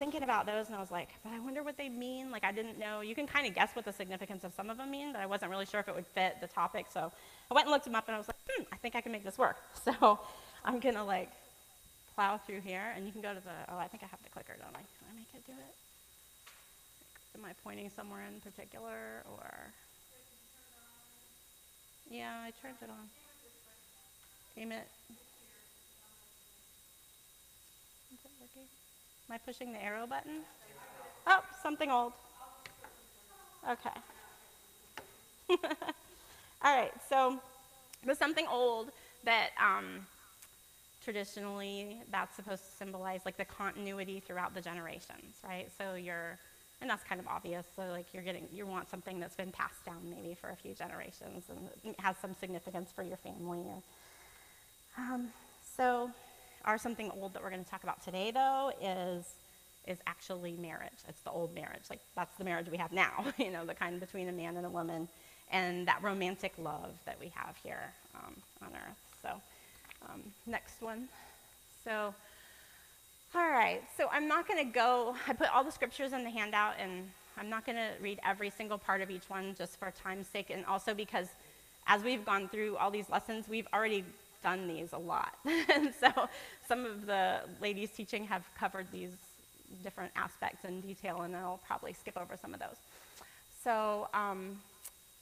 thinking about those and I was like, but I wonder what they mean. Like I didn't know. You can kind of guess what the significance of some of them mean, but I wasn't really sure if it would fit the topic. So I went and looked them up and I was like, hmm, I think I can make this work. So I'm gonna like plow through here and you can go to the, oh, I think I have the clicker, don't I? Can I make it do it? Am I pointing somewhere in particular or? Yeah, I turned it on. Aim it. Is it working? Am I pushing the arrow button? Oh, something old. Okay. All right, so there's something old that um, traditionally that's supposed to symbolize like the continuity throughout the generations, right? So you're, and that's kind of obvious. So like you're getting, you want something that's been passed down maybe for a few generations and has some significance for your family. Or, um, so, our something old that we're going to talk about today though is is actually marriage. It's the old marriage. Like that's the marriage we have now, you know, the kind between a man and a woman, and that romantic love that we have here um, on earth. So, um, next one. So, all right. So I'm not going to go. I put all the scriptures in the handout, and I'm not going to read every single part of each one just for time's sake, and also because as we've gone through all these lessons, we've already done these a lot. and so some of the ladies teaching have covered these different aspects in detail, and I'll probably skip over some of those. So, um,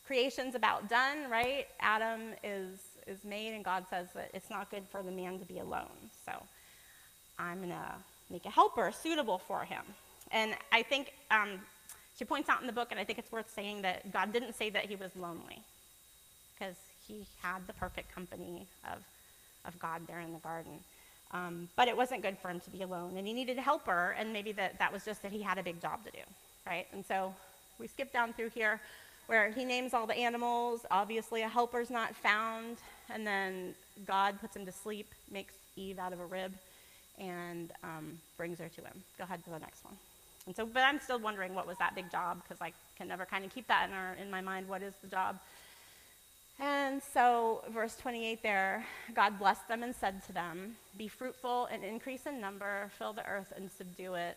creation's about done, right? Adam is, is made, and God says that it's not good for the man to be alone. So, I'm going to make a helper suitable for him. And I think um, she points out in the book, and I think it's worth saying that God didn't say that he was lonely, because he had the perfect company of, of God there in the garden. Um, but it wasn't good for him to be alone, and he needed a helper, and maybe that, that was just that he had a big job to do, right? And so we skip down through here where he names all the animals. Obviously, a helper's not found, and then God puts him to sleep, makes Eve out of a rib, and um, brings her to him. Go ahead to the next one. And so, but I'm still wondering what was that big job because I can never kind of keep that in, our, in my mind. What is the job? And so, verse 28 there, God blessed them and said to them, Be fruitful and increase in number, fill the earth and subdue it.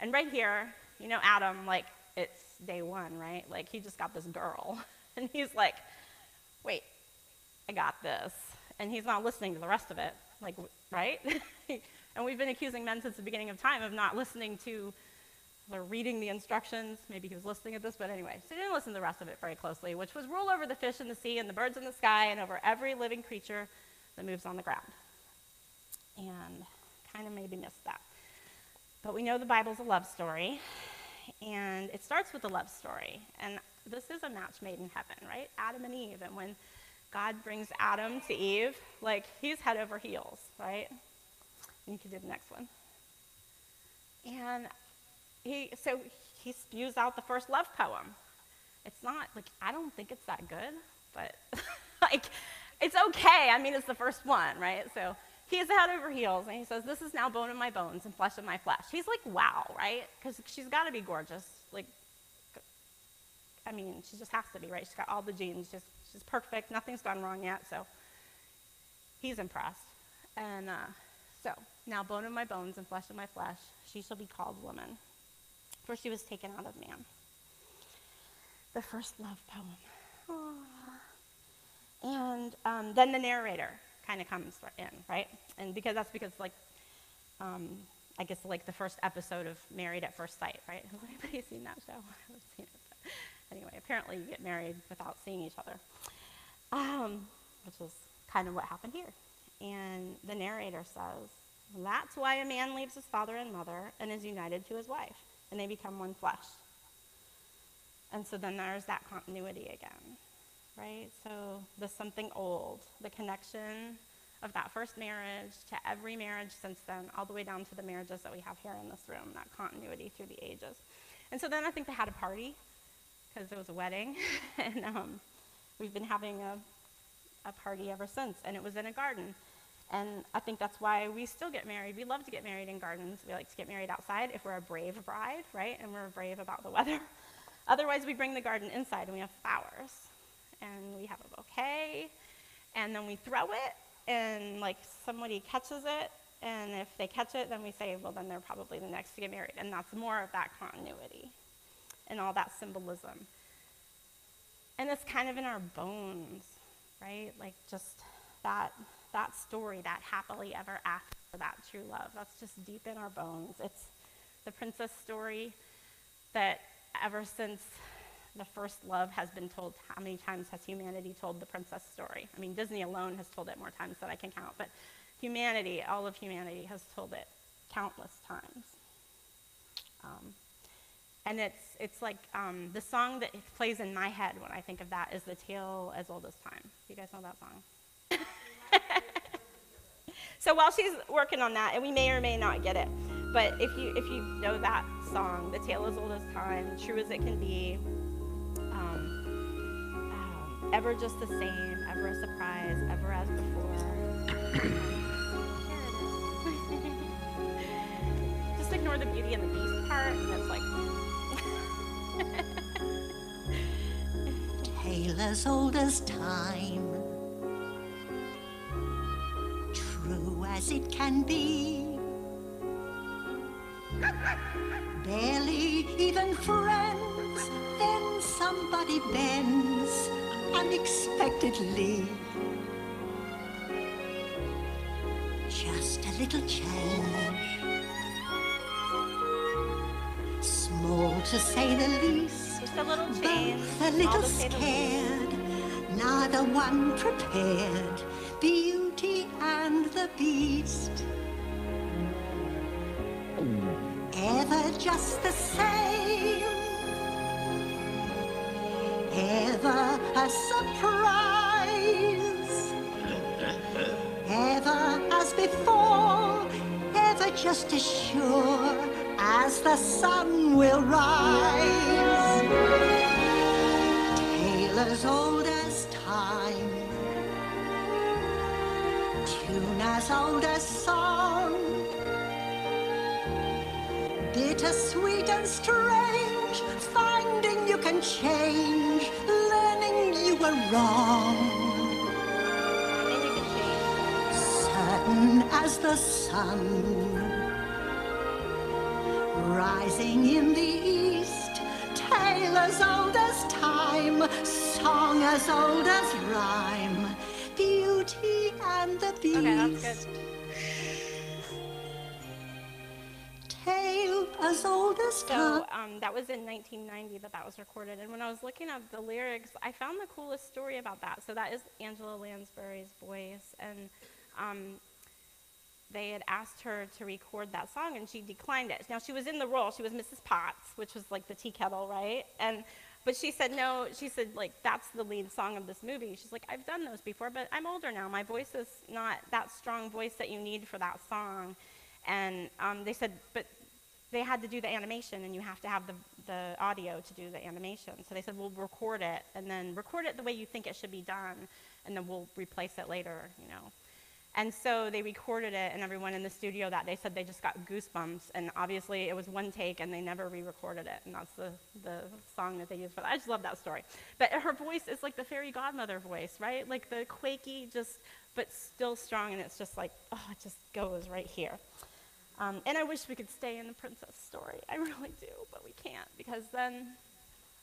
And right here, you know, Adam, like, it's day one, right? Like, he just got this girl. And he's like, Wait, I got this. And he's not listening to the rest of it, like, right? and we've been accusing men since the beginning of time of not listening to or reading the instructions. Maybe he was listening at this, but anyway. So he didn't listen to the rest of it very closely, which was rule over the fish in the sea and the birds in the sky and over every living creature that moves on the ground. And kind of maybe missed that. But we know the Bible's a love story, and it starts with a love story. And this is a match made in heaven, right? Adam and Eve. And when God brings Adam to Eve, like he's head over heels, right? And you can do the next one. And he, so he spews out the first love poem. It's not like, I don't think it's that good, but like, it's okay. I mean, it's the first one, right? So he's head over heels and he says, This is now bone of my bones and flesh of my flesh. He's like, Wow, right? Because she's got to be gorgeous. Like, I mean, she just has to be, right? She's got all the genes. Just, she's perfect. Nothing's gone wrong yet. So he's impressed. And uh, so, now bone of my bones and flesh of my flesh, she shall be called woman for she was taken out of man. The first love poem. Aww. And um, then the narrator kind of comes in, right? And because that's because, like, um, I guess, like the first episode of Married at First Sight, right? Has anybody seen that show? I haven't seen it. Anyway, apparently you get married without seeing each other, um, which is kind of what happened here. And the narrator says, That's why a man leaves his father and mother and is united to his wife and they become one flesh. And so then there's that continuity again, right? So the something old, the connection of that first marriage to every marriage since then, all the way down to the marriages that we have here in this room, that continuity through the ages. And so then I think they had a party because there was a wedding, and um, we've been having a, a party ever since, and it was in a garden. And I think that's why we still get married. We love to get married in gardens. We like to get married outside if we're a brave bride, right? And we're brave about the weather. Otherwise, we bring the garden inside and we have flowers. And we have a bouquet. And then we throw it, and like somebody catches it, And if they catch it, then we say, well, then they're probably the next to get married. And that's more of that continuity and all that symbolism. And it's kind of in our bones, right? Like just that, that story, that happily ever after, that true love. That's just deep in our bones. It's the princess story that ever since the first love has been told, how many times has humanity told the princess story? I mean, Disney alone has told it more times than I can count, but humanity, all of humanity, has told it countless times. Um, and it's, it's like um, the song that plays in my head when I think of that is The Tale as Old as Time. You guys know that song? so while she's working on that, and we may or may not get it, but if you, if you know that song, The Tale as Old as Time, True as It Can Be, um, um, Ever Just the Same, Ever a Surprise, Ever as Before. Just ignore the Beauty and the Beast part, and it's like, Tale as old as time, as it can be. Barely even friends, then somebody bends unexpectedly. Just a little change, small to say the least. just a little change. Both a little all to the scared, neither one prepared. Beauty and the Beast. Ever just the same. Ever a surprise. Ever as before. Ever just as sure as the sun will rise tale as old as old as song, bitter, sweet, and strange, finding you can change, learning you were wrong, certain as the sun. Rising in the east, tale as old as time, song as old as rhyme, beauty and the beast. Okay, that's good. Tale as old as. So um, that was in 1990 that that was recorded. And when I was looking up the lyrics, I found the coolest story about that. So that is Angela Lansbury's voice. And um, they had asked her to record that song, and she declined it. Now, she was in the role. She was Mrs. Potts, which was like the tea kettle, right? And but she said no. She said like that's the lead song of this movie. She's like I've done those before, but I'm older now. My voice is not that strong voice that you need for that song. And um, they said, but they had to do the animation, and you have to have the, the audio to do the animation. So they said, we'll record it, and then record it the way you think it should be done, and then we'll replace it later, you know. And so they recorded it, and everyone in the studio that day said they just got goosebumps. And obviously, it was one take, and they never re-recorded it. And that's the, the song that they used for that. I just love that story. But her voice is like the fairy godmother voice, right? Like the quaky, just but still strong, and it's just like, oh, it just goes right here. Um, and I wish we could stay in the princess story. I really do, but we can't because then,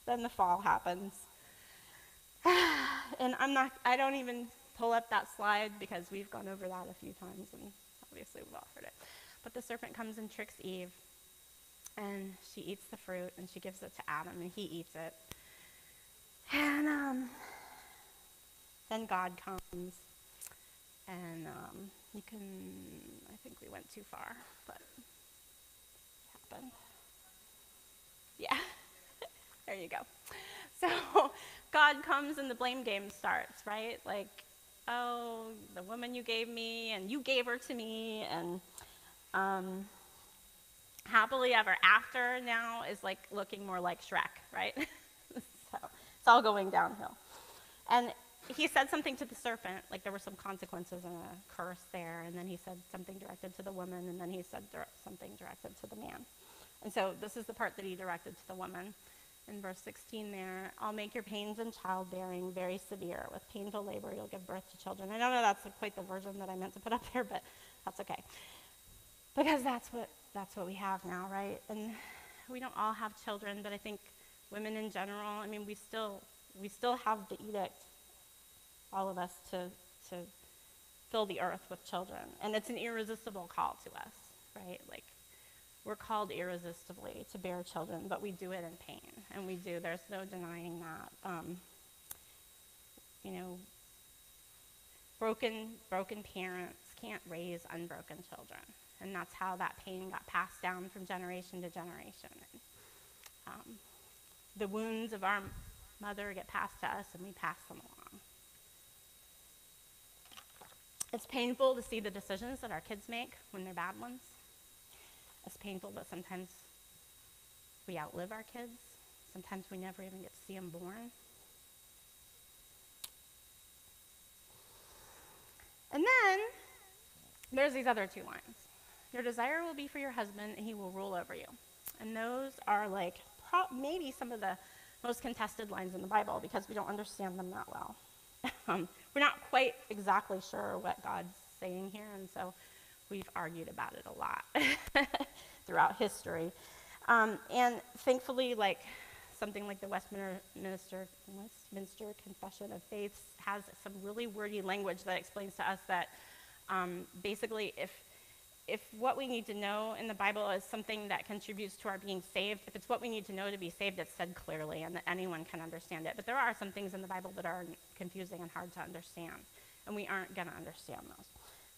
then the fall happens. and I'm not. I don't even pull up that slide because we've gone over that a few times, and obviously we've heard it. But the serpent comes and tricks Eve, and she eats the fruit, and she gives it to Adam, and he eats it. And um, then God comes, and um, you can. I think we went too far, but it happened. Yeah, there you go. So God comes and the blame game starts, right? Like, oh, the woman you gave me, and you gave her to me, and um, happily ever after now is like looking more like Shrek, right? so it's all going downhill. And he said something to the serpent, like there were some consequences and a curse there, and then he said something directed to the woman, and then he said something directed to the man. And so this is the part that he directed to the woman. In verse 16 there, I'll make your pains in childbearing very severe. With painful labor, you'll give birth to children. I don't know that's quite the version that I meant to put up there, but that's okay. because that's what that's what we have now, right? And we don't all have children, but I think women in general, I mean, we still we still have the edict, all of us, to to fill the earth with children, and it's an irresistible call to us, right? Like we're called irresistibly to bear children, but we do it in pain, and we do. There's no denying that. Um, you know, broken broken parents can't raise unbroken children, and that's how that pain got passed down from generation to generation. And, um, the wounds of our mother get passed to us, and we pass them along. It's painful to see the decisions that our kids make when they're bad ones. It's painful but sometimes we outlive our kids. Sometimes we never even get to see them born. And then there's these other two lines. Your desire will be for your husband, and he will rule over you. And those are like maybe some of the most contested lines in the Bible because we don't understand them that well. um, we're not quite exactly sure what God's saying here, and so we've argued about it a lot throughout history. Um, and thankfully, like something like the Westminster, Westminster Confession of Faith has some really wordy language that explains to us that um, basically if if what we need to know in the Bible is something that contributes to our being saved, if it's what we need to know to be saved, it's said clearly and that anyone can understand it. But there are some things in the Bible that are confusing and hard to understand, and we aren't going to understand those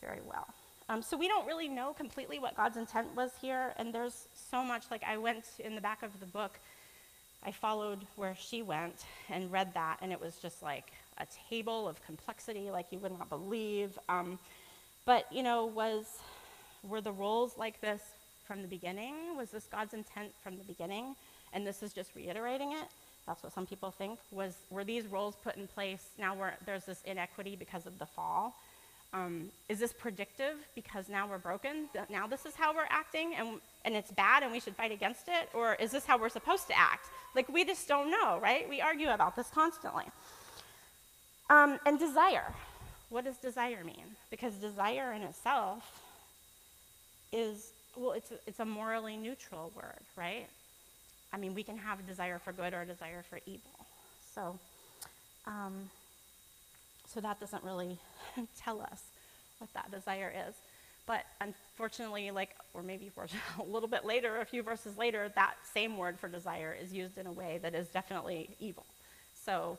very well. Um, so we don't really know completely what God's intent was here, and there's so much. Like I went in the back of the book, I followed where she went and read that, and it was just like a table of complexity, like you would not believe. Um, but you know, was were the roles like this from the beginning? Was this God's intent from the beginning? And this is just reiterating it. That's what some people think. Was were these roles put in place? Now where there's this inequity because of the fall. Um, is this predictive because now we're broken? Now this is how we're acting and, and it's bad and we should fight against it? Or is this how we're supposed to act? Like, we just don't know, right? We argue about this constantly. Um, and desire. What does desire mean? Because desire in itself is, well, it's a, it's a morally neutral word, right? I mean, we can have a desire for good or a desire for evil. So, um, so that doesn't really tell us what that desire is. But unfortunately, like, or maybe a little bit later, a few verses later, that same word for desire is used in a way that is definitely evil. So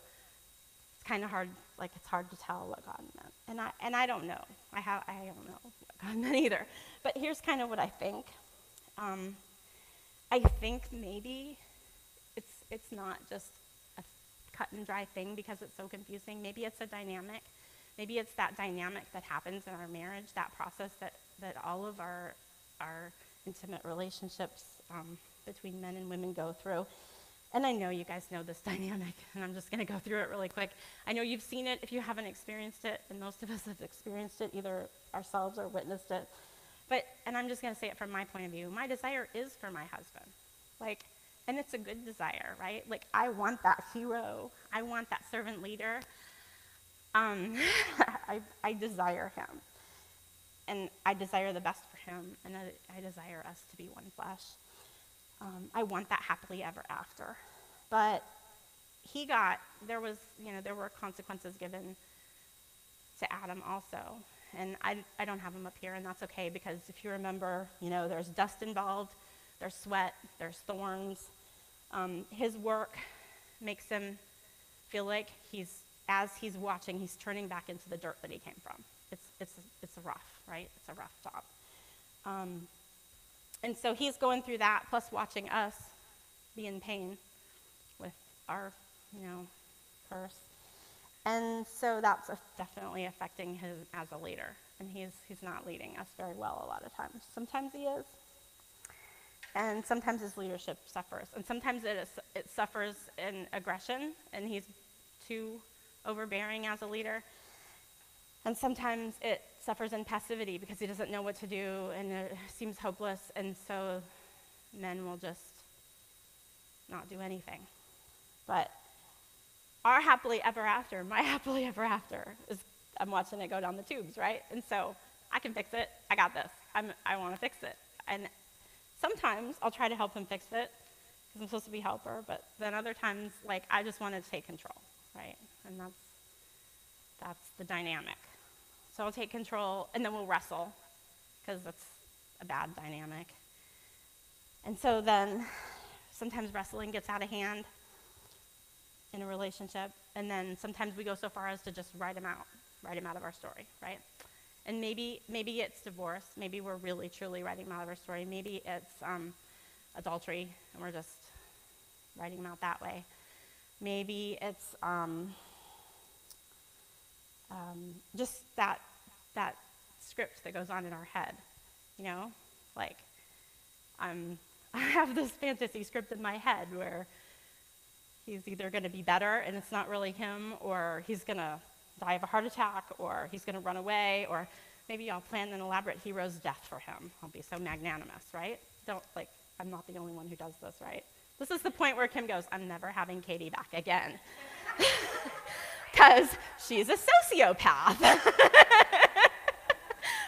it's kind of hard, like, it's hard to tell what God meant. And I, and I don't know. I, have, I don't know what God meant either. But here's kind of what I think. Um, I think maybe it's, it's not just cut and dry thing because it's so confusing. Maybe it's a dynamic. Maybe it's that dynamic that happens in our marriage, that process that, that all of our, our intimate relationships um, between men and women go through. And I know you guys know this dynamic, and I'm just going to go through it really quick. I know you've seen it if you haven't experienced it, and most of us have experienced it either ourselves or witnessed it. But, and I'm just going to say it from my point of view, my desire is for my husband. Like, and it's a good desire, right? Like, I want that hero, I want that servant leader. Um, I, I desire him. And I desire the best for him, and I, I desire us to be one flesh. Um, I want that happily ever after. But he got, there was, you know, there were consequences given to Adam also. And I, I don't have them up here, and that's okay because if you remember, you know, there's dust involved, there's sweat, there's thorns. Um, his work makes him feel like he's, as he's watching, he's turning back into the dirt that he came from. It's, it's, it's rough, right? It's a rough job. Um, and so he's going through that, plus watching us be in pain with our, you know, curse. And so that's definitely affecting him as a leader. And he's, he's not leading us very well a lot of times. Sometimes he is. And sometimes his leadership suffers. And sometimes it, is, it suffers in aggression, and he's too overbearing as a leader. And sometimes it suffers in passivity because he doesn't know what to do and it seems hopeless, and so men will just not do anything. But our happily ever after, my happily ever after, is I'm watching it go down the tubes, right? And so I can fix it. I got this. I'm, I want to fix it. And sometimes I'll try to help him fix it because I'm supposed to be helper, but then other times, like, I just want to take control, right? And that's, that's the dynamic. So I'll take control, and then we'll wrestle because that's a bad dynamic. And so then sometimes wrestling gets out of hand in a relationship, and then sometimes we go so far as to just write him out, write him out of our story, right? And maybe maybe it's divorce. Maybe we're really truly writing him out of our story. Maybe it's um, adultery, and we're just writing him out that way. Maybe it's um, um, just that that script that goes on in our head, you know, like I'm I have this fantasy script in my head where he's either going to be better and it's not really him, or he's going to die of a heart attack, or he's going to run away, or maybe I'll plan an elaborate hero's death for him. I'll be so magnanimous, right? Don't, like, I'm not the only one who does this, right? This is the point where Kim goes, I'm never having Katie back again. Because she's a sociopath. but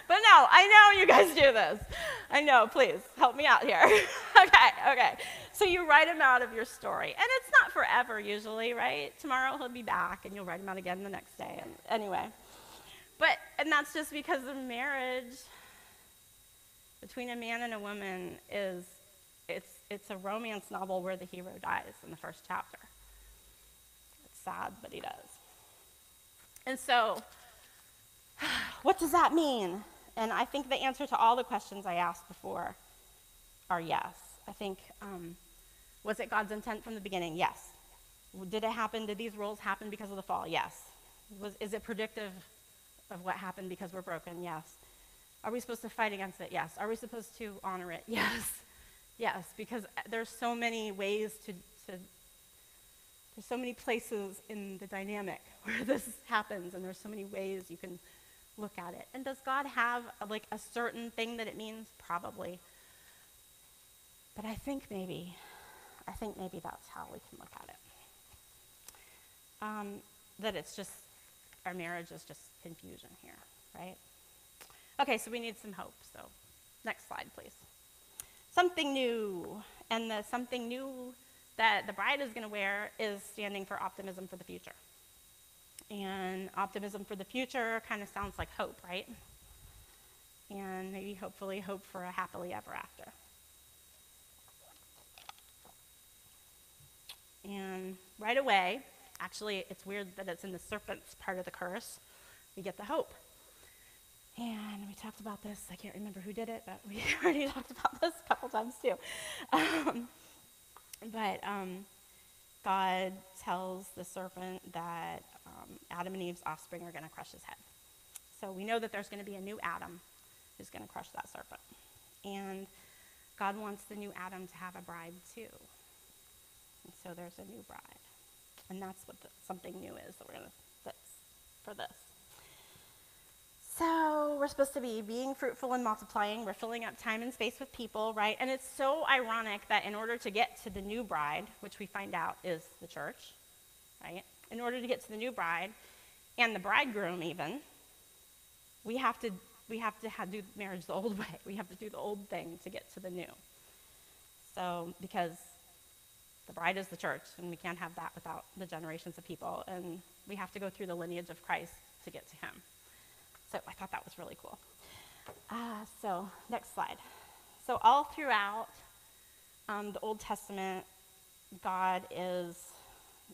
no, I know you guys do this. I know, please help me out here. okay, okay. So you write him out of your story. And it's not forever usually, right? Tomorrow he'll be back and you'll write him out again the next day. And anyway. But, and that's just because the marriage between a man and a woman is, it's, it's a romance novel where the hero dies in the first chapter. It's sad, but he does. And so, what does that mean? And I think the answer to all the questions I asked before are yes. I think, um, was it God's intent from the beginning? Yes. Did it happen? Did these rules happen because of the fall? Yes. Was, is it predictive of what happened because we're broken? Yes. Are we supposed to fight against it? Yes. Are we supposed to honor it? Yes. Yes, because there's so many ways to, to there's so many places in the dynamic where this happens, and there's so many ways you can look at it. And does God have a, like a certain thing that it means? Probably. But I think maybe, I think maybe that's how we can look at it. Um, that it's just our marriage is just confusion here, right? Okay, so we need some hope. So, next slide, please. Something new, and the something new that the bride is going to wear is standing for optimism for the future. And optimism for the future kind of sounds like hope, right? And maybe hopefully hope for a happily ever after. And right away, actually, it's weird that it's in the serpent's part of the curse, we get the hope. And we talked about this. I can't remember who did it, but we already talked about this a couple times too. Um, but um, God tells the serpent that um, Adam and Eve's offspring are going to crush his head. So we know that there's going to be a new Adam who's going to crush that serpent. And God wants the new Adam to have a bride too. And so there's a new bride. And that's what the, something new is that we're going to, that's for this. So we're supposed to be being fruitful and multiplying. We're filling up time and space with people, right? And it's so ironic that in order to get to the new bride, which we find out is the church, right? In order to get to the new bride and the bridegroom even, we have to we have to have, do marriage the old way. We have to do the old thing to get to the new. So because the bride is the church, and we can't have that without the generations of people, and we have to go through the lineage of Christ to get to him. So I thought that was really cool. Uh, so next slide. So all throughout um, the Old Testament, God is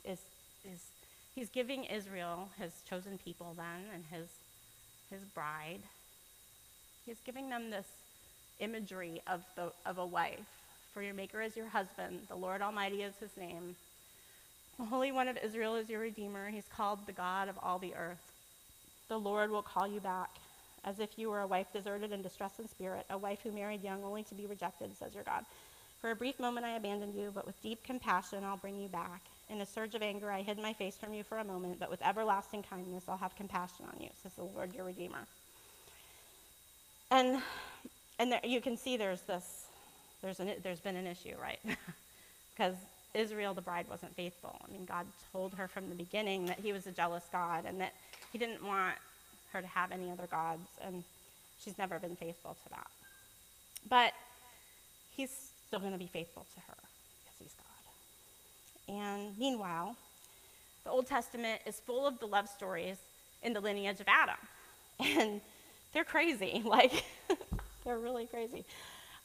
is is he's giving Israel, his chosen people, then, and his his bride. He's giving them this imagery of the of a wife. For your Maker is your husband. The Lord Almighty is his name. The Holy One of Israel is your Redeemer. He's called the God of all the earth the Lord will call you back, as if you were a wife deserted and distressed in spirit, a wife who married young only to be rejected, says your God. For a brief moment I abandoned you, but with deep compassion I'll bring you back. In a surge of anger I hid my face from you for a moment, but with everlasting kindness I'll have compassion on you, says the Lord your Redeemer. And and there, you can see there's this there's an there's been an issue, right? because Israel the bride wasn't faithful. I mean, God told her from the beginning that he was a jealous God and that he didn't want her to have any other gods, and she's never been faithful to that. But he's still going to be faithful to her because he's God. And meanwhile, the Old Testament is full of the love stories in the lineage of Adam. And they're crazy. Like, they're really crazy.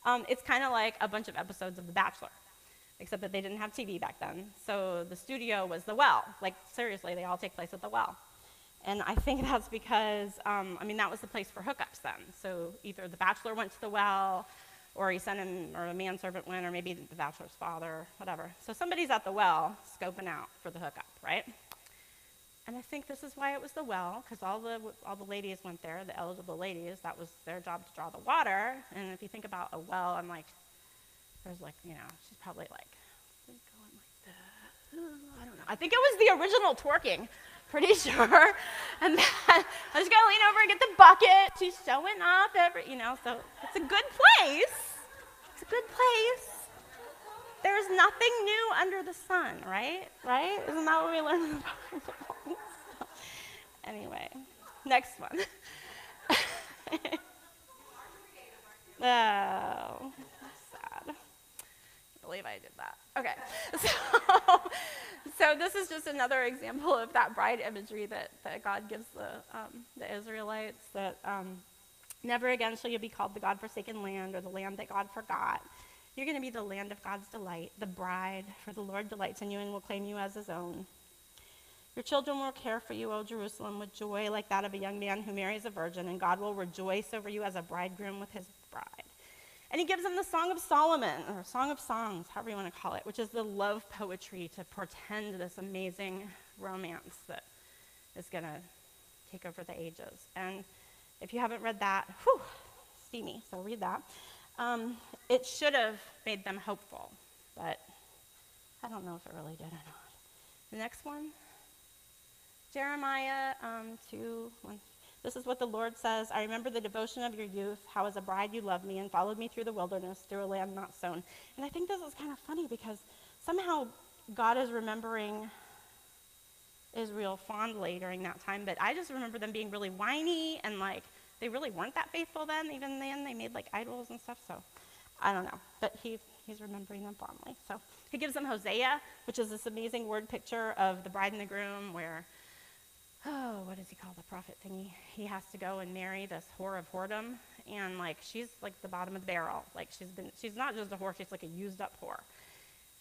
Um, it's kind of like a bunch of episodes of The Bachelor, except that they didn't have TV back then. So the studio was the well. Like, seriously, they all take place at the well. And I think that's because, um, I mean, that was the place for hookups then. So either the bachelor went to the well, or he sent him, or a manservant went, or maybe the bachelor's father, whatever. So somebody's at the well scoping out for the hookup, right? And I think this is why it was the well, because all the, all the ladies went there, the eligible ladies. That was their job to draw the water. And if you think about a well, I'm like, there's like, you know, she's probably like, going like. I don't know. I think it was the original twerking pretty sure. And then I was gonna lean over and get the bucket. She's showing up every, you know, so it's a good place. It's a good place. There's nothing new under the sun, right? Right? Isn't that what we learned in the Bible? anyway, next one. oh, sad. I believe I did that. Okay, so so this is just another example of that bride imagery that, that God gives the, um, the Israelites, that um, never again shall you be called the God-forsaken land or the land that God forgot. You're going to be the land of God's delight, the bride, for the Lord delights in you and will claim you as his own. Your children will care for you, O Jerusalem, with joy like that of a young man who marries a virgin, and God will rejoice over you as a bridegroom with his bride. And he gives them the Song of Solomon, or Song of Songs, however you want to call it, which is the love poetry to portend this amazing romance that is going to take over the ages. And if you haven't read that, whew, steamy, so read that. Um, it should have made them hopeful, but I don't know if it really did or not. The next one Jeremiah um, 2, 1, this is what the Lord says I remember the devotion of your youth, how as a bride you loved me and followed me through the wilderness, through a land not sown. And I think this is kind of funny because somehow God is remembering Israel fondly during that time, but I just remember them being really whiny and like they really weren't that faithful then. Even then, they made like idols and stuff. So I don't know, but he he's remembering them fondly. So he gives them Hosea, which is this amazing word picture of the bride and the groom, where oh, what does he call the prophet thingy? He has to go and marry this whore of whoredom, and like she's like the bottom of the barrel. Like she's been, she's not just a whore; she's like a used up whore.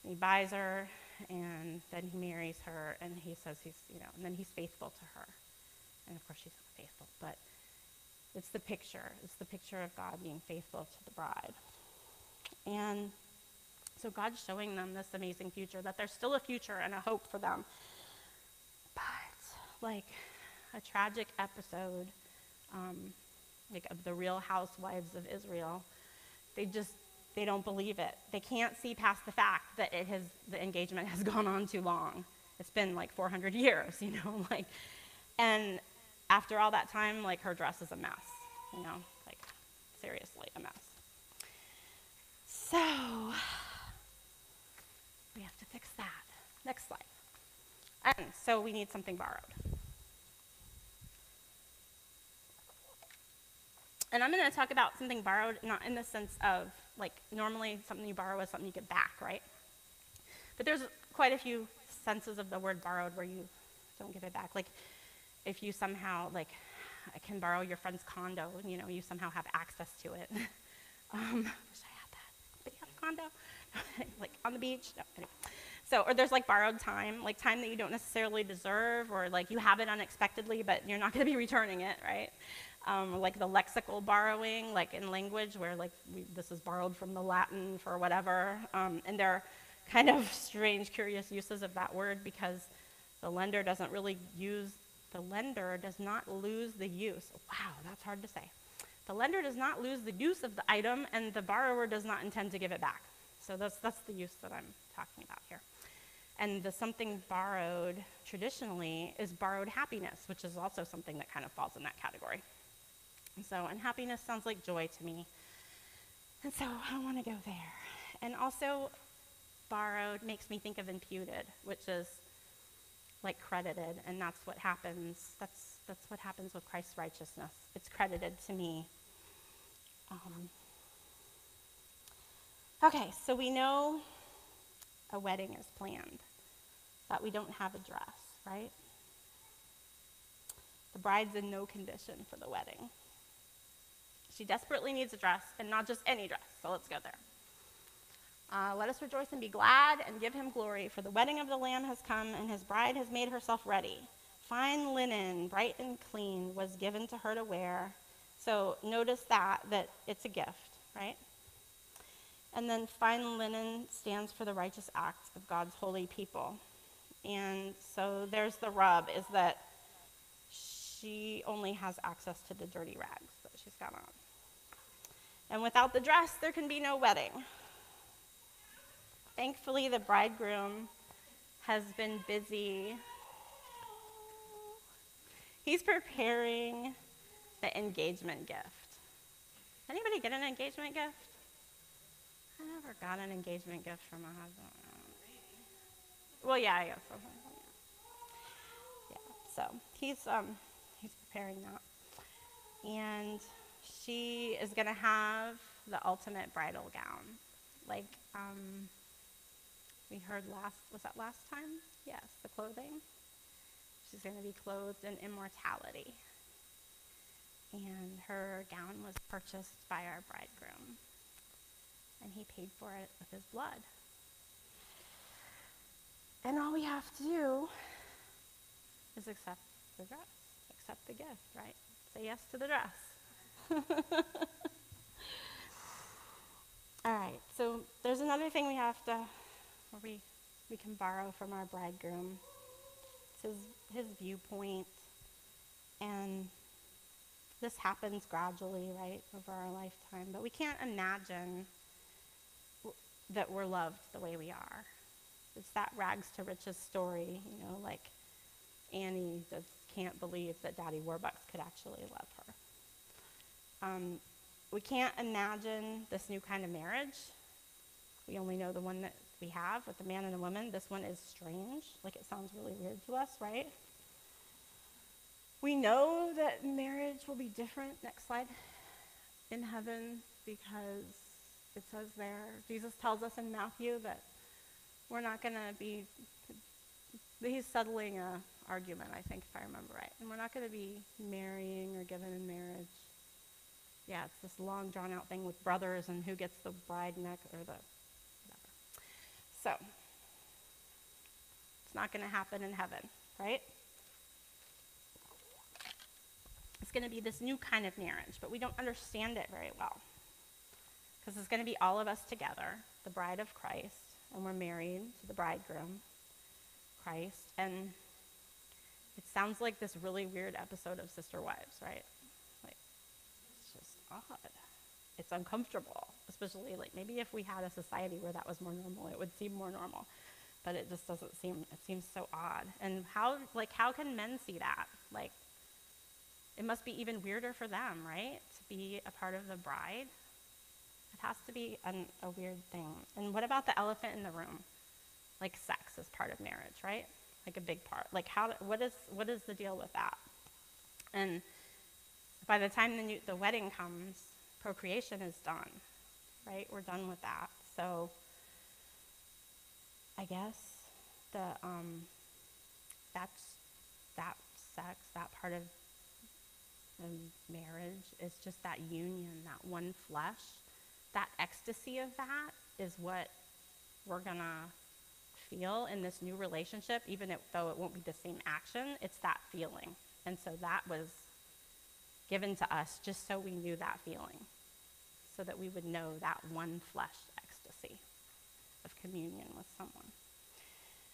And he buys her, and then he marries her, and he says he's, you know, and then he's faithful to her. And of course, she's not faithful, but it's the picture. It's the picture of God being faithful to the bride. And so God's showing them this amazing future, that there's still a future and a hope for them But, like a tragic episode, um, like of the real housewives of Israel. They just they don't believe it. They can't see past the fact that it has the engagement has gone on too long. It's been like 400 years, you know, like, and after all that time, like her dress is a mess, you know, like seriously a mess. So we have to fix that. Next slide. And so we need something borrowed. And I'm going to talk about something borrowed, not in the sense of like normally something you borrow is something you get back, right? But there's quite a few senses of the word borrowed where you don't give it back. Like if you somehow like I can borrow your friend's condo, and you know you somehow have access to it. um, wish I had that. But you have a condo, like on the beach. No, anyway. So, or there's like borrowed time, like time that you don't necessarily deserve, or like you have it unexpectedly, but you're not going to be returning it, right? um, like the lexical borrowing, like in language, where like we, this is borrowed from the Latin for whatever. Um, and there are kind of strange, curious uses of that word because the lender doesn't really use, the lender does not lose the use. Wow, that's hard to say. The lender does not lose the use of the item, and the borrower does not intend to give it back. So that's, that's the use that I'm talking about here. And the something borrowed traditionally is borrowed happiness, which is also something that kind of falls in that category. And so unhappiness sounds like joy to me. And so I want to go there. And also, borrowed makes me think of imputed, which is like credited, and that's what happens. That's, that's what happens with Christ's righteousness. It's credited to me. Um, Okay, so we know a wedding is planned, that we don't have a dress, right? The bride's in no condition for the wedding. She desperately needs a dress, and not just any dress, so let's go there. Uh, let us rejoice and be glad and give him glory, for the wedding of the Lamb has come, and his bride has made herself ready. Fine linen, bright and clean, was given to her to wear. So notice that, that it's a gift, right? And then fine linen stands for the righteous acts of God's holy people. And so there's the rub is that she only has access to the dirty rags that she's got on. And without the dress, there can be no wedding. Thankfully, the bridegroom has been busy. He's preparing the engagement gift. Anybody get an engagement gift? I never got an engagement gift from my husband. Well, yeah, I guess. Yeah, so he's um he's preparing that, and she is gonna have the ultimate bridal gown, like um. We heard last was that last time? Yes, the clothing. She's going to be clothed in immortality. And her gown was purchased by our bridegroom and he paid for it with his blood. And all we have to do is accept the dress, accept the gift, right? Say yes to the dress. all right, so there's another thing we have to, or we, we can borrow from our bridegroom. It's his, his viewpoint. And this happens gradually, right, over our lifetime. But we can't imagine that we're loved the way we are. It's that rags to riches story, you know, like Annie just can't believe that Daddy Warbucks could actually love her. Um, we can't imagine this new kind of marriage. We only know the one that we have with a man and a woman. This one is strange. Like it sounds really weird to us, right? We know that marriage will be different. Next slide. In heaven, because it says there, Jesus tells us in Matthew that we're not going to be, he's settling a argument, I think, if I remember right. And we're not going to be marrying or given in marriage. Yeah, it's this long, drawn out thing with brothers and who gets the bride neck or the. So, it's not going to happen in heaven, right? It's going to be this new kind of marriage, but we don't understand it very well because it's going to be all of us together, the bride of Christ, and we're married to the bridegroom, Christ. And it sounds like this really weird episode of Sister Wives, right? Like, it's just odd. It's uncomfortable, especially like maybe if we had a society where that was more normal, it would seem more normal. But it just doesn't seem, it seems so odd. And how, like, how can men see that? Like, it must be even weirder for them, right? To be a part of the bride It has to be an, a weird thing. And what about the elephant in the room? Like sex is part of marriage, right? Like a big part. Like how? What is what is the deal with that? And by the time the new, the wedding comes, procreation is done, right? We're done with that. So I guess the um, that's that sex, that part of marriage is just that union, that one flesh that ecstasy of that is what we're going to feel in this new relationship, even if, though it won't be the same action, it's that feeling. And so that was given to us just so we knew that feeling, so that we would know that one flesh ecstasy of communion with someone.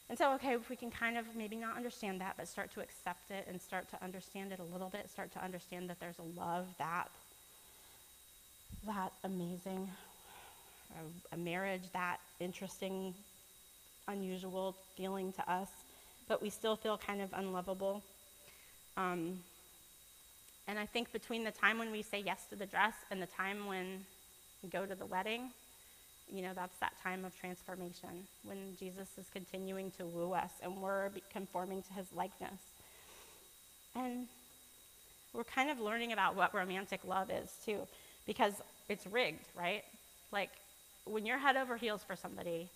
And so, okay, if we can kind of maybe not understand that, but start to accept it and start to understand it a little bit, start to understand that there's a love that that amazing, a, a marriage that interesting, unusual feeling to us, but we still feel kind of unlovable. Um, and I think between the time when we say yes to the dress and the time when we go to the wedding, you know, that's that time of transformation when Jesus is continuing to woo us and we're conforming to his likeness. And we're kind of learning about what romantic love is, too because it's rigged, right? Like, when you're head over heels for somebody,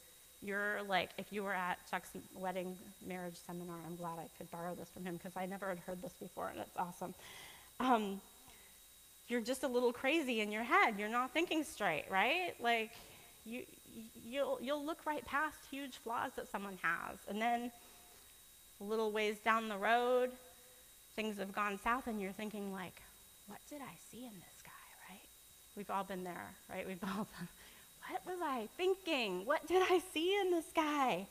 you're like, if you were at Chuck's wedding marriage seminar, I'm glad I could borrow this from him because I never had heard this before and it's awesome. Um, you're just a little crazy in your head. You're not thinking straight, right? Like, you, you'll, you'll look right past huge flaws that someone has. And then a little ways down the road, things have gone south and you're thinking like, what did I see in this guy, right? We've all been there, right? We've all what was I thinking? What did I see in this guy?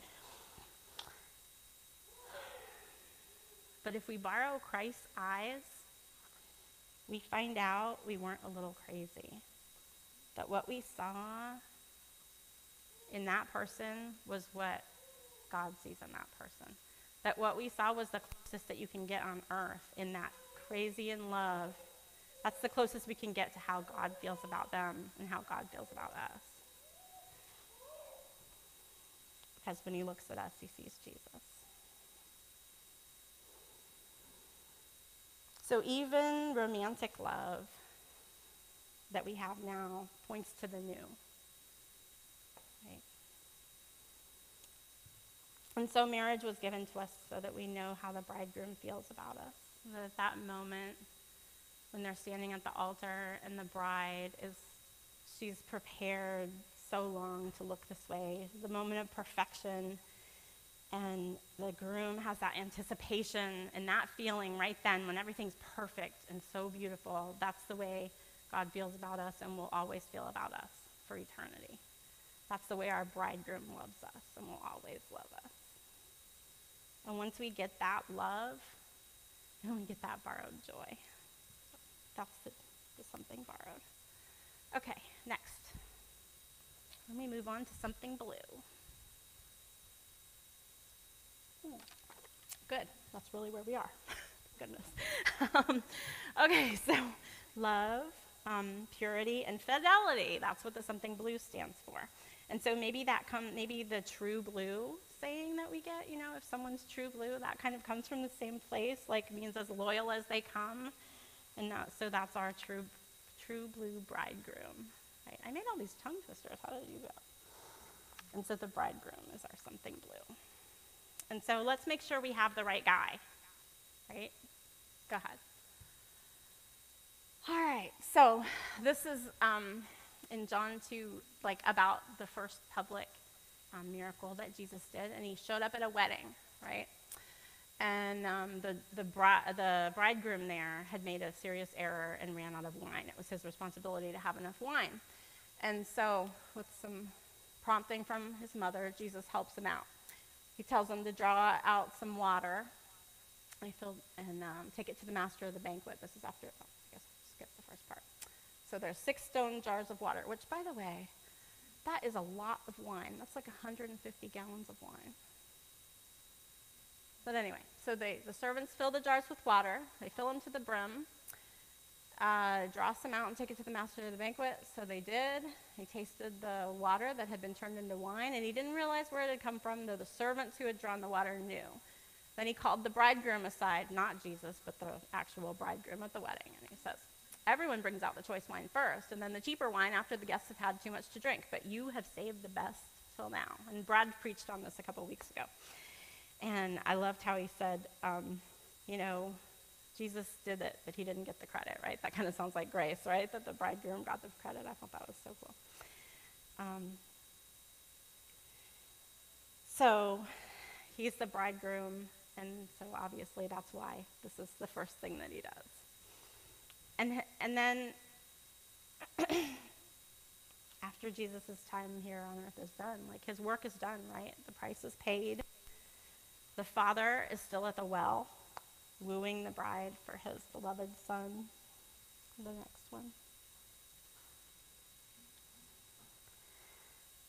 But if we borrow Christ's eyes, we find out we weren't a little crazy. That what we saw in that person was what God sees in that person. That what we saw was the closest that you can get on earth in that crazy in love. That's the closest we can get to how God feels about them and how God feels about us. Because when he looks at us, he sees Jesus. So even romantic love that we have now points to the new. Right? And so marriage was given to us so that we know how the bridegroom feels about us. That at that moment, when they're standing at the altar and the bride is, she's prepared so long to look this way, the moment of perfection and the groom has that anticipation and that feeling right then when everything's perfect and so beautiful. That's the way God feels about us and will always feel about us for eternity. That's the way our bridegroom loves us and will always love us. And once we get that love, then we get that borrowed joy. That's the, the something borrowed. Okay, next. Let me move on to something blue. Good. That's really where we are. Goodness. Um, okay, so love, um, purity, and fidelity. That's what the something blue stands for. And so maybe that come maybe the true blue saying that we get, you know, if someone's true blue, that kind of comes from the same place, like means as loyal as they come. And that, so that's our true true blue bridegroom. Right? I made all these tongue twisters. How did you go? And so the bridegroom is our something blue. And so let's make sure we have the right guy. Right? Go ahead. All right. So this is um, in John 2, like about the first public um, miracle that Jesus did. And he showed up at a wedding, right? And um, the, the, bri- the bridegroom there had made a serious error and ran out of wine. It was his responsibility to have enough wine. And so, with some prompting from his mother, Jesus helps him out. He tells them to draw out some water and, fill, and um, take it to the master of the banquet. This is after, oh, I guess skip the first part. So there's six stone jars of water, which, by the way, that is a lot of wine. That's like 150 gallons of wine. But anyway, so they, the servants fill the jars with water. They fill them to the brim uh, draw some out and take it to the master of the banquet. So they did. He tasted the water that had been turned into wine, and he didn't realize where it had come from, though the servants who had drawn the water knew. Then he called the bridegroom aside, not Jesus, but the actual bridegroom at the wedding, and he says, Everyone brings out the choice wine first, and then the cheaper wine after the guests have had too much to drink, but you have saved the best till now. And Brad preached on this a couple weeks ago. And I loved how he said, um, you know, Jesus did it, but he didn't get the credit, right? That kind of sounds like grace, right? That the bridegroom got the credit. I thought that was so cool. Um, so he's the bridegroom, and so obviously that's why this is the first thing that he does. And, and then after Jesus' time here on earth is done, like his work is done, right? The price is paid. The Father is still at the well wooing the bride for his beloved son. The next one.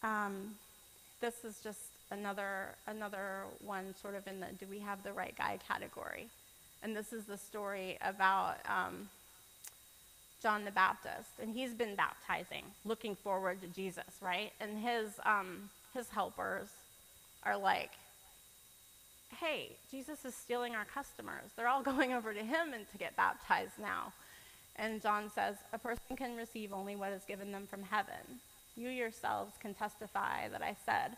Um, this is just another another one sort of in the do we have the right guy category. And this is the story about um, John the Baptist, and he's been baptizing, looking forward to Jesus, right? And his um, his helpers are like, hey, Jesus is stealing our customers. They're all going over to him and to get baptized now. And John says, a person can receive only what is given them from heaven. You yourselves can testify that I said,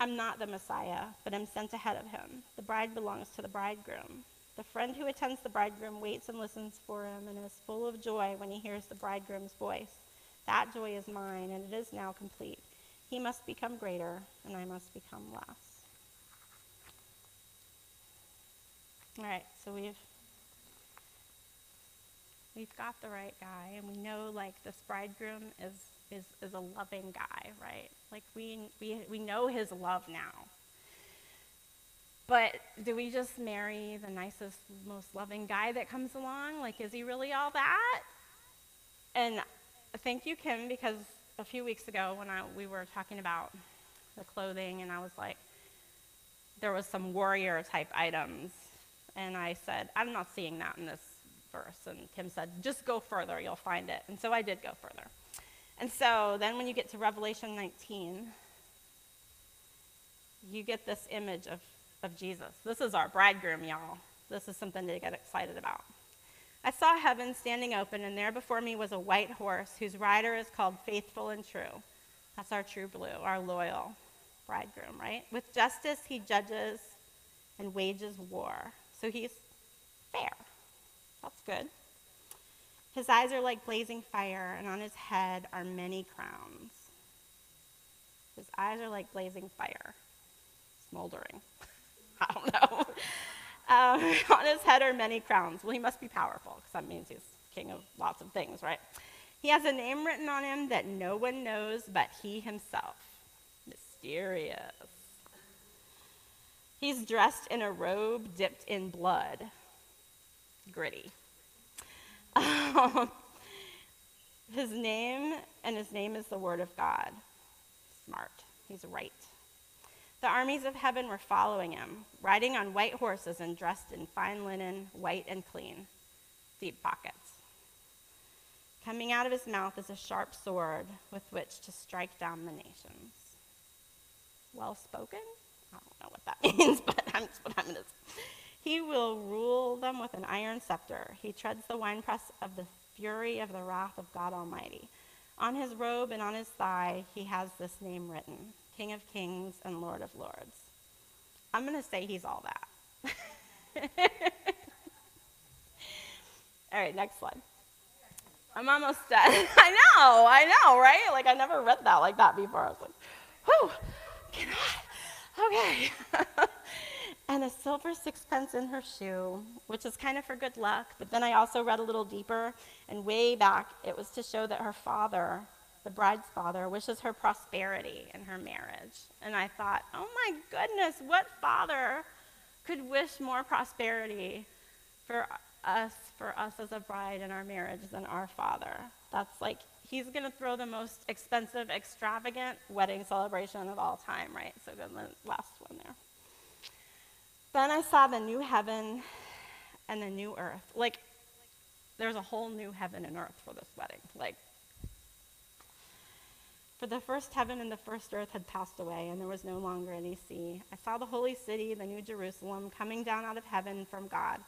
I'm not the Messiah, but I'm sent ahead of him. The bride belongs to the bridegroom. The friend who attends the bridegroom waits and listens for him and is full of joy when he hears the bridegroom's voice. That joy is mine, and it is now complete. He must become greater, and I must become less. All right, so we've we've got the right guy, and we know like this bridegroom is is is a loving guy, right? Like we we we know his love now. But do we just marry the nicest, most loving guy that comes along? Like, is he really all that? And thank you, Kim, because a few weeks ago when I, we were talking about the clothing, and I was like, there was some warrior type items, and I said, I'm not seeing that in this verse. And Kim said, just go further, you'll find it. And so I did go further. And so then when you get to Revelation 19, you get this image of, of Jesus. This is our bridegroom, y'all. This is something to get excited about. I saw heaven standing open, and there before me was a white horse whose rider is called Faithful and True. That's our true blue, our loyal bridegroom, right? With justice, he judges and wages war. So he's fair. That's good. His eyes are like blazing fire, and on his head are many crowns. His eyes are like blazing fire, smoldering. I don't know. Um, on his head are many crowns. Well, he must be powerful, because that means he's king of lots of things, right? He has a name written on him that no one knows but he himself. Mysterious. He's dressed in a robe dipped in blood. Gritty. Um, his name, and his name is the Word of God. Smart. He's right. The armies of heaven were following him, riding on white horses and dressed in fine linen, white and clean, deep pockets. Coming out of his mouth is a sharp sword with which to strike down the nations. Well spoken? I don't know what that means, but that's what I'm going to. He will rule them with an iron scepter. He treads the winepress of the fury of the wrath of God Almighty. On his robe and on his thigh, he has this name written King of Kings and Lord of Lords. I'm going to say he's all that. all right, next slide. I'm almost done. I know, I know, right? Like, I never read that like that before. I was like, whew, okay. and a silver sixpence in her shoe, which is kind of for good luck. But then I also read a little deeper, and way back, it was to show that her father the bride's father, wishes her prosperity in her marriage. And I thought, oh my goodness, what father could wish more prosperity for us, for us as a bride in our marriage than our father? That's like, he's going to throw the most expensive, extravagant wedding celebration of all time, right? So the last one there. Then I saw the new heaven and the new earth. Like, there's a whole new heaven and earth for this wedding. Like, for the first heaven and the first earth had passed away, and there was no longer any sea. I saw the holy city, the new Jerusalem, coming down out of heaven from God,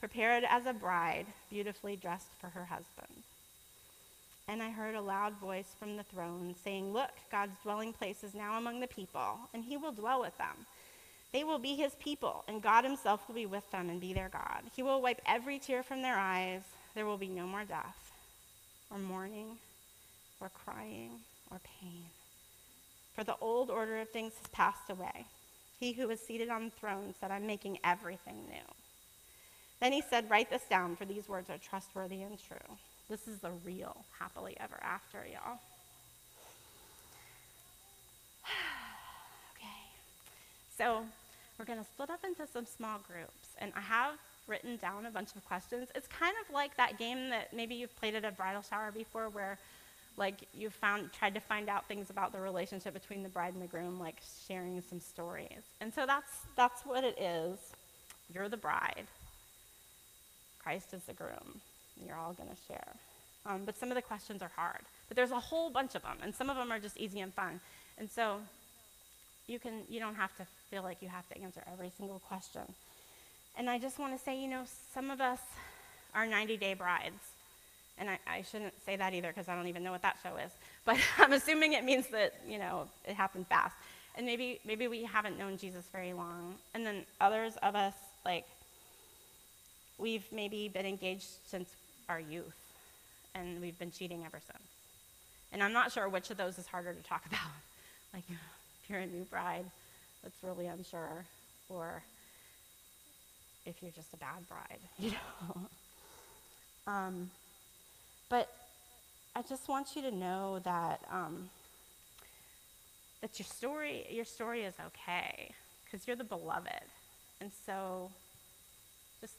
prepared as a bride, beautifully dressed for her husband. And I heard a loud voice from the throne saying, Look, God's dwelling place is now among the people, and he will dwell with them. They will be his people, and God himself will be with them and be their God. He will wipe every tear from their eyes. There will be no more death, or mourning, or crying or pain. For the old order of things has passed away. He who was seated on the throne said, I'm making everything new. Then he said, Write this down, for these words are trustworthy and true. This is the real happily ever after, y'all. okay. So we're going to split up into some small groups. And I have written down a bunch of questions. It's kind of like that game that maybe you've played at a bridal shower before where like you found tried to find out things about the relationship between the bride and the groom like sharing some stories and so that's that's what it is you're the bride christ is the groom you're all going to share um, but some of the questions are hard but there's a whole bunch of them and some of them are just easy and fun and so you can you don't have to feel like you have to answer every single question and i just want to say you know some of us are 90 day brides And I, I shouldn't say that either because I don't even know what that show is. But I'm assuming it means that, you know, it happened fast. And maybe, maybe we haven't known Jesus very long. And then others of us, like, we've maybe been engaged since our youth. And we've been cheating ever since. And I'm not sure which of those is harder to talk about. Like, if you're a new bride that's really unsure, or if you're just a bad bride, you know. um, but I just want you to know that um, that your story your story is okay because you're the beloved, and so just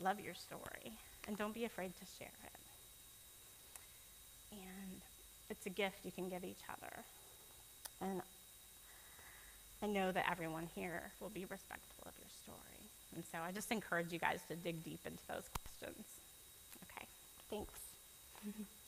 love your story and don't be afraid to share it. And it's a gift you can give each other. And I know that everyone here will be respectful of your story. And so I just encourage you guys to dig deep into those questions. Okay, thanks.